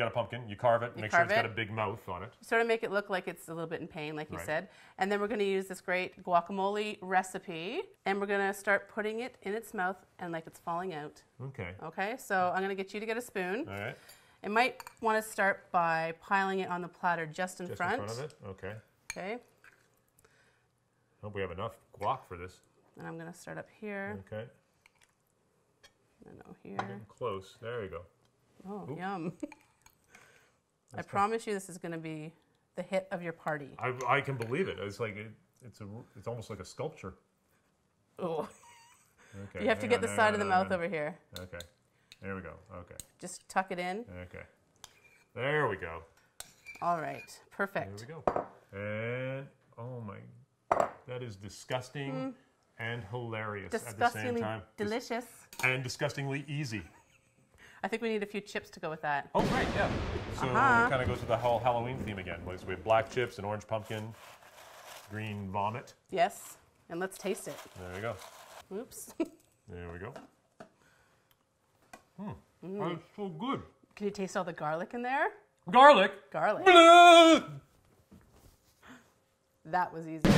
got a pumpkin. You carve it. make carve sure it's got a big mouth on it. Sort of make it look like it's a little bit in pain, like you Right. said. And then we're going to use this great guacamole recipe, and we're going to start putting it in its mouth and like it's falling out. Okay. Okay, so I'm going to get you to get a spoon. All right. I might want to start by piling it on the platter just in Just front. in front of it. Okay. Okay, I Hope we have enough guac for this. and I'm going to start up here. Okay. And no here. Getting close. There you go. Oh, Oop. yum. I promise you this is going to be the hit of your party. I, I can believe it. It's like it, it's a it's almost like a sculpture. Oh. Okay. You have to get on, the side of the mouth over here. Okay. There we go. Okay. Just tuck it in. Okay. There we go. All right, Perfect. There we go. And oh my, that is disgusting mm. and hilarious at the same. Disgustingly time. Delicious. and disgustingly easy. I think we need a few chips to go with that. Oh right, yeah. So Uh-huh. it kind of goes with the whole Halloween theme again. Like, so we have black chips and orange pumpkin, green vomit. Yes, and let's taste it. There we go. Oops. There we go. Hmm. Mm. That's so good. Can you taste all the garlic in there? Garlic. Garlic. Blah! That was easy.